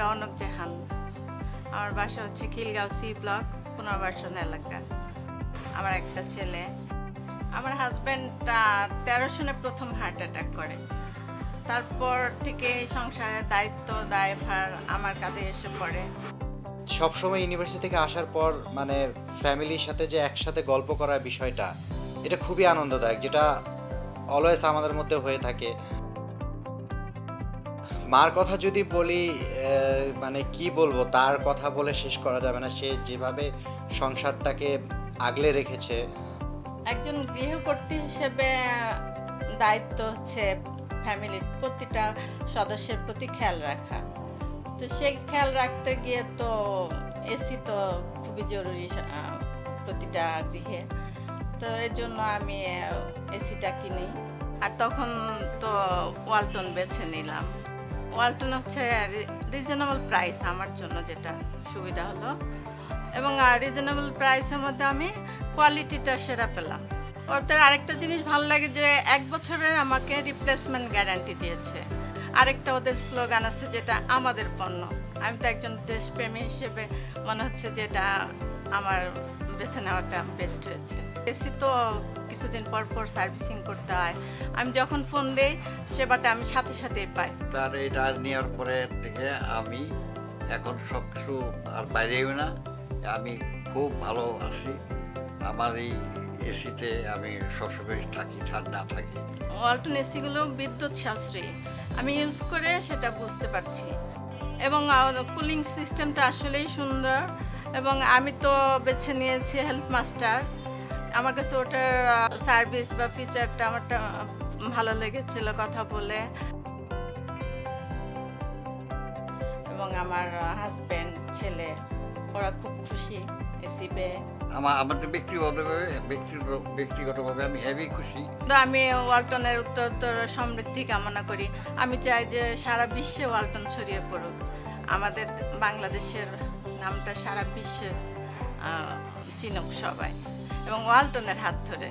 রৌনক জাহান। আমার বাসা হচ্ছে খিলগাঁও সি ব্লক, পুনর্বাসন এলাকা। আমার একটা ছেলে। আমার হাজব্যান্ডটা তেরো সনে প্রথম হার্ট অ্যাটাক করে। তারপর থেকে সংসারের দায়িত্ব, দায়ভার আমার কাঁধে এসে পড়ে। সবসময় ইউনিভার্সিটি থেকে আসার পর মানে ফ্যামিলির সাথে যে একসাথে গল্প করার বিষয়টা, এটা খুবই আনন্দদায়ক, যেটা অলওয়েজ আমাদের মধ্যে হয়ে থাকে। মার কথা যদি বলি মানে কি বলব, তার কথা বলে শেষ করা যাবে না। সে যেভাবে সংসারটাকে আগলে রেখেছে। একজন গৃহকর্ত্রী হিসেবে দায়িত্ব হচ্ছে ফ্যামিলির প্রতিটা সদস্যের প্রতি খেয়াল রাখা। তো সেই খেয়াল রাখতে গিয়ে তো এসি তো খুবই জরুরি প্রতিটা গৃহে। তো এর জন্য আমি এসিটা কিনি। আর তখন তো ওয়ালটন বেছে নিলাম। ওয়ালটন হচ্ছে রিজনেবল প্রাইস আমার জন্য যেটা সুবিধা হলো। এবং রিজনেবল প্রাইসের মধ্যে আমি কোয়ালিটিটা সেরা পেলাম। ওদের আরেকটা জিনিস ভালো লাগে যে এক বছরের আমাকে রিপ্লেসমেন্ট গ্যারান্টি দিয়েছে। আরেকটা ওদের স্লোগান আছে যেটা আমাদের পণ্য। আমি তো একজন দেশপ্রেমী হিসেবে মনে হচ্ছে যেটা আমার বেছে নেওয়াটা বেস্ট হয়েছে। এসি তো কিছুদিন পর পর সার্ভিসিং করতে হয়। আমি যখন ফোন দেই সেবাটা আমি সাথে সাথেই পাই। তার এটা নেওয়ার পরে থেকে আমি এখন সব কিছু আর বাইরেও না। আমি খুব ভালো আছি। আমার এই এসিতে আমি সবসময় থাকি ঠান্ডা থাকি। ওয়ালটন এসিগুলো বিদ্যুৎ সাশ্রয়ী। আমি ইউজ করে সেটা বুঝতে পারছি। এবং কুলিং সিস্টেমটা আসলেই সুন্দর। এবং আমি তো বেছে নিয়েছি হেলথ মাস্টার আমার কাছে ওটার সার্ভিস বা ফিচারটা আমারটা ভালো লেগেছিল কথা বলে। এবং আমার হাজব্যান্ড ছেলে ওরা খুব খুশি এসি পেয়ে আমার আমাদের ব্যক্তিগতভাবে ব্যক্তিগত ব্যক্তিগতভাবে আমি হেভি খুশি। তো আমি ওয়ালটনের উত্তরোত্তর সমৃদ্ধি কামনা করি। আমি চাই যে সারা বিশ্বে ওয়ালটন ছড়িয়ে পড়ুক। আমাদের বাংলাদেশের নামটা সারা বিশ্বে চিনুক সবাই। এবং ওয়ালটনের হাত ধরে।